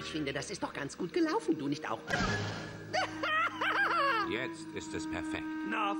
ich finde, das ist doch ganz gut gelaufen. Du nicht auch? Jetzt ist es perfekt. Na,